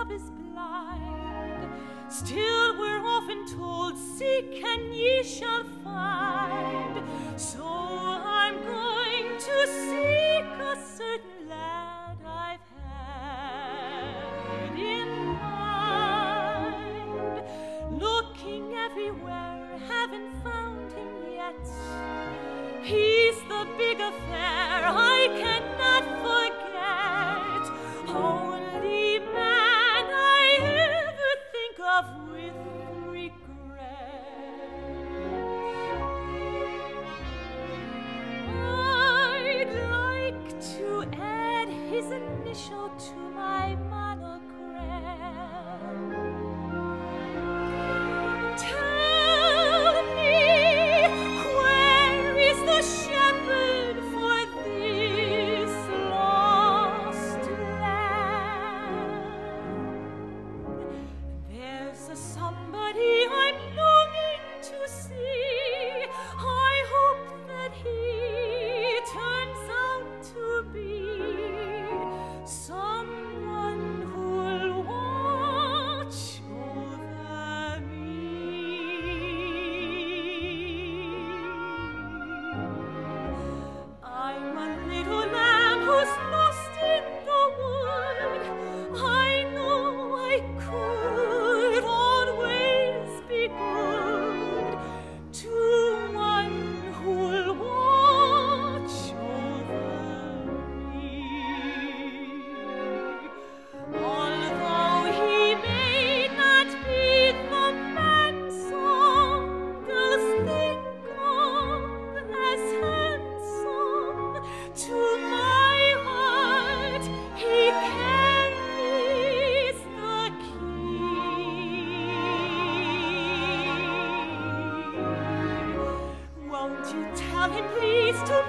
love is blind. Still we're often told, Seek and ye shall find. So I'm going to seek a certain lad I've had in mind. Looking everywhere, haven't found him yet. He's the big affair I can't show to Ave Christum